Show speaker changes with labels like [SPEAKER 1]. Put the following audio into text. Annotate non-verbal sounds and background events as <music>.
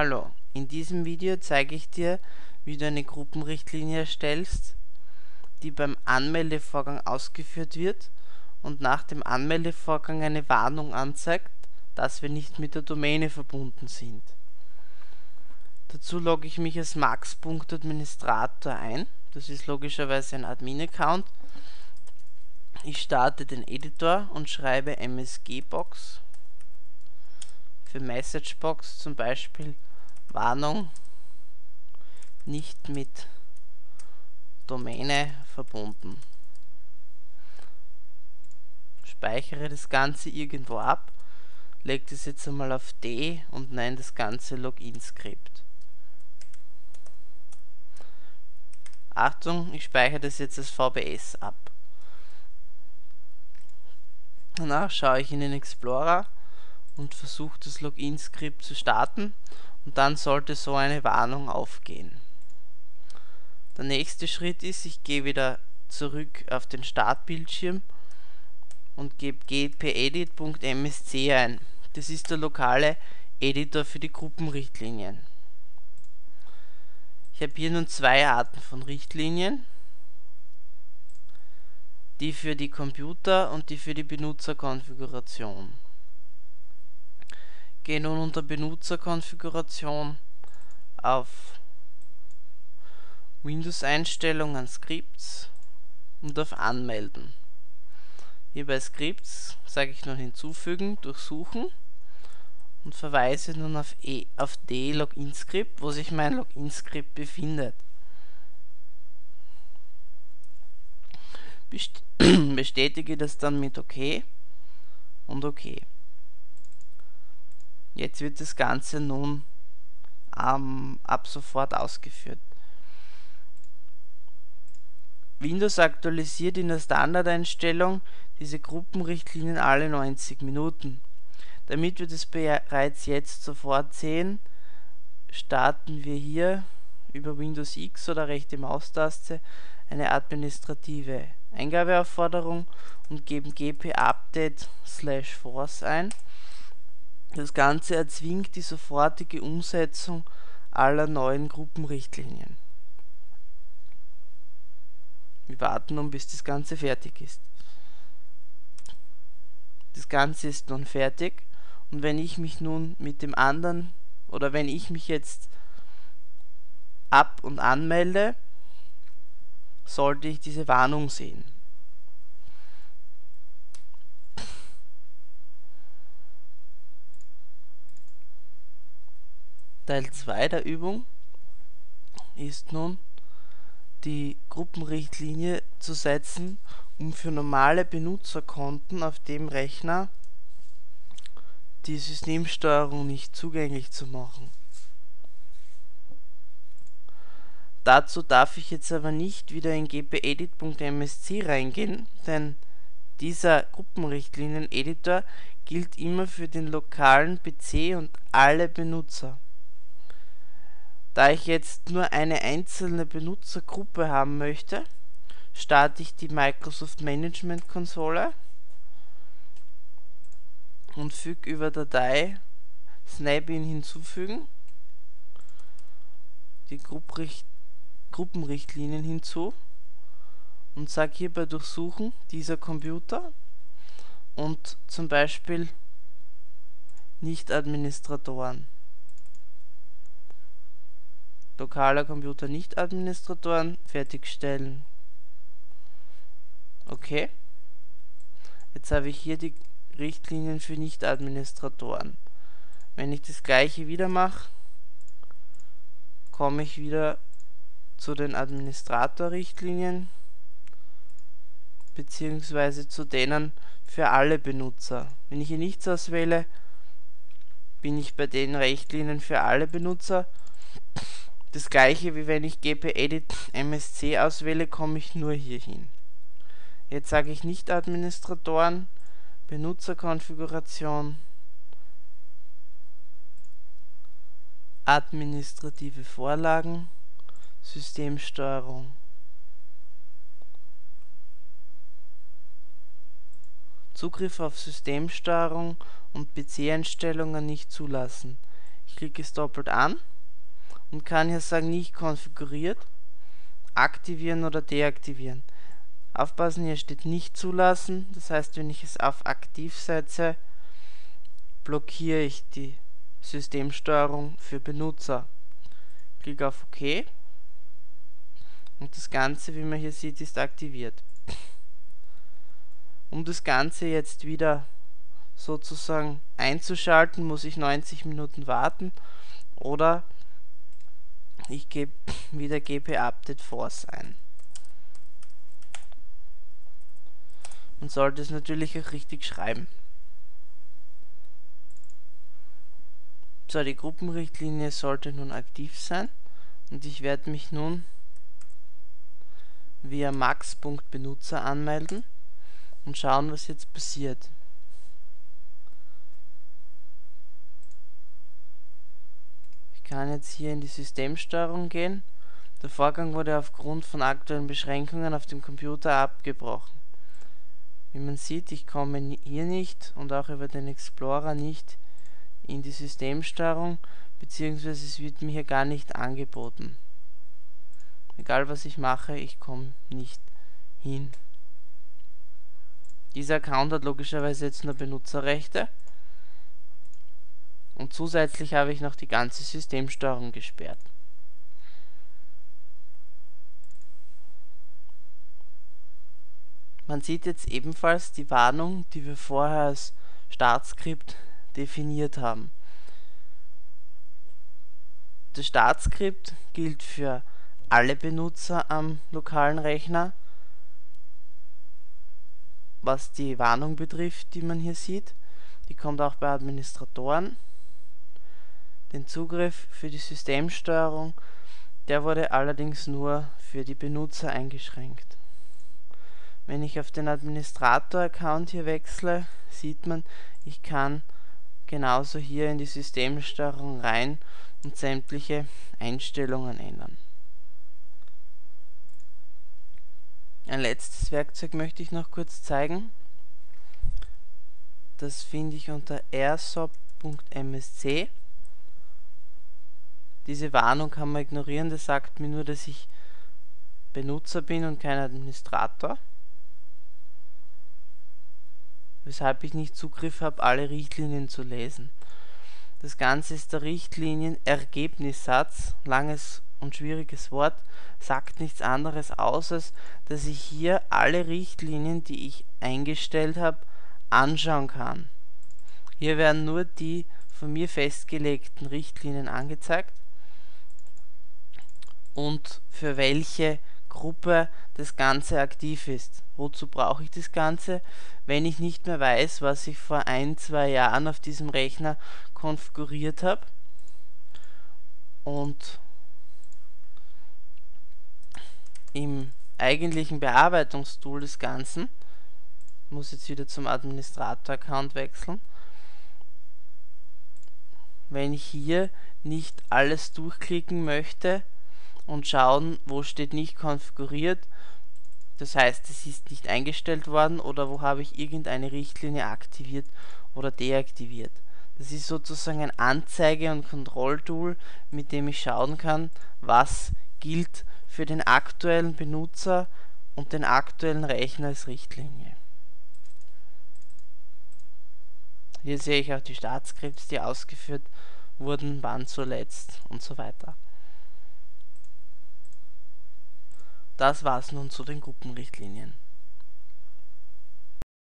[SPEAKER 1] Hallo, in diesem Video zeige ich dir, wie du eine Gruppenrichtlinie erstellst, die beim Anmeldevorgang ausgeführt wird und nach dem Anmeldevorgang eine Warnung anzeigt, dass wir nicht mit der Domäne verbunden sind. Dazu logge ich mich als max.administrator ein, das ist logischerweise ein Admin-Account. Ich starte den Editor und schreibe msgbox für Messagebox zum Beispiel Warnung nicht mit Domäne verbunden. Speichere das Ganze irgendwo ab, lege das jetzt einmal auf D und nenne das Ganze Login-Skript. Achtung, ich speichere das jetzt als VBS ab. Danach schaue ich in den Explorer und versuche das Login-Skript zu starten und dann sollte so eine Warnung aufgehen. Der nächste Schritt ist, ich gehe wieder zurück auf den Startbildschirm und gebe gpedit.msc ein. Das ist der lokale Editor für die Gruppenrichtlinien. Ich habe hier nun zwei Arten von Richtlinien, die für die Computer und die für die Benutzerkonfiguration gehe nun unter Benutzerkonfiguration auf Windows-Einstellungen Scripts und auf Anmelden. Hier bei Scripts sage ich nun hinzufügen, durchsuchen und verweise nun auf, e, auf D Login Script, wo sich mein Login Script befindet. <clears throat> Bestätige das dann mit OK und OK. Jetzt wird das Ganze nun ähm, ab sofort ausgeführt. Windows aktualisiert in der Standardeinstellung diese Gruppenrichtlinien alle 90 Minuten. Damit wir das bereits jetzt sofort sehen, starten wir hier über Windows X oder rechte Maustaste eine administrative Eingabeaufforderung und geben gp update slash force ein das Ganze erzwingt die sofortige Umsetzung aller neuen Gruppenrichtlinien. Wir warten nun, bis das Ganze fertig ist. Das Ganze ist nun fertig und wenn ich mich nun mit dem anderen oder wenn ich mich jetzt ab und anmelde, sollte ich diese Warnung sehen. Teil 2 der Übung ist nun die Gruppenrichtlinie zu setzen, um für normale Benutzerkonten auf dem Rechner die Systemsteuerung nicht zugänglich zu machen. Dazu darf ich jetzt aber nicht wieder in gpedit.msc reingehen, denn dieser Gruppenrichtlinien-Editor gilt immer für den lokalen PC und alle Benutzer. Da ich jetzt nur eine einzelne Benutzergruppe haben möchte, starte ich die Microsoft Management Konsole und füge über Datei Snapin hinzufügen, die Gruppenricht Gruppenrichtlinien hinzu und sage hier bei Durchsuchen dieser Computer und zum Beispiel Nicht-Administratoren lokaler Computer nicht Administratoren fertigstellen. Okay. Jetzt habe ich hier die Richtlinien für Nicht-Administratoren. Wenn ich das gleiche wieder mache, komme ich wieder zu den Administrator-Richtlinien beziehungsweise zu denen für alle Benutzer. Wenn ich hier nichts auswähle, bin ich bei den Richtlinien für alle Benutzer das gleiche wie wenn ich gpedit msc auswähle, komme ich nur hier hin. Jetzt sage ich nicht Administratoren, Benutzerkonfiguration, administrative Vorlagen, Systemsteuerung. Zugriff auf Systemsteuerung und PC-Einstellungen nicht zulassen. Ich klicke es doppelt an und kann hier sagen, nicht konfiguriert, aktivieren oder deaktivieren. Aufpassen, hier steht nicht zulassen, das heißt, wenn ich es auf aktiv setze, blockiere ich die Systemsteuerung für Benutzer. Klicke auf OK und das Ganze, wie man hier sieht, ist aktiviert. Um das Ganze jetzt wieder sozusagen einzuschalten, muss ich 90 Minuten warten oder ich <clears throat> gebe wieder gp update force ein. Man sollte es natürlich auch richtig schreiben. So, die Gruppenrichtlinie sollte nun aktiv sein und ich werde mich nun via max.benutzer anmelden und schauen, was jetzt passiert. Kann jetzt hier in die Systemsteuerung gehen. Der Vorgang wurde aufgrund von aktuellen Beschränkungen auf dem Computer abgebrochen. Wie man sieht, ich komme hier nicht und auch über den Explorer nicht in die Systemsteuerung, beziehungsweise es wird mir hier gar nicht angeboten. Egal was ich mache, ich komme nicht hin. Dieser Account hat logischerweise jetzt nur Benutzerrechte. Und zusätzlich habe ich noch die ganze Systemsteuerung gesperrt. Man sieht jetzt ebenfalls die Warnung, die wir vorher als Startskript definiert haben. Das Startskript gilt für alle Benutzer am lokalen Rechner, was die Warnung betrifft, die man hier sieht. Die kommt auch bei Administratoren. Den Zugriff für die Systemsteuerung, der wurde allerdings nur für die Benutzer eingeschränkt. Wenn ich auf den Administrator-Account hier wechsle, sieht man, ich kann genauso hier in die Systemsteuerung rein und sämtliche Einstellungen ändern. Ein letztes Werkzeug möchte ich noch kurz zeigen. Das finde ich unter airsop.msc. Diese Warnung kann man ignorieren, das sagt mir nur, dass ich Benutzer bin und kein Administrator weshalb ich nicht Zugriff habe, alle Richtlinien zu lesen. Das Ganze ist der Richtlinienерgebnissatz, langes und schwieriges Wort, sagt nichts anderes aus, als dass ich hier alle Richtlinien, die ich eingestellt habe, anschauen kann. Hier werden nur die von mir festgelegten Richtlinien angezeigt und für welche Gruppe das Ganze aktiv ist. Wozu brauche ich das Ganze? Wenn ich nicht mehr weiß, was ich vor ein, zwei Jahren auf diesem Rechner konfiguriert habe und im eigentlichen Bearbeitungstool des Ganzen muss jetzt wieder zum Administrator-Account wechseln. Wenn ich hier nicht alles durchklicken möchte, und schauen, wo steht nicht konfiguriert. Das heißt, es ist nicht eingestellt worden oder wo habe ich irgendeine Richtlinie aktiviert oder deaktiviert. Das ist sozusagen ein Anzeige- und Kontrolltool, mit dem ich schauen kann, was gilt für den aktuellen Benutzer und den aktuellen Rechner als Richtlinie. Hier sehe ich auch die Startskripts, die ausgeführt wurden, wann zuletzt und so weiter. Das war's nun zu den Gruppenrichtlinien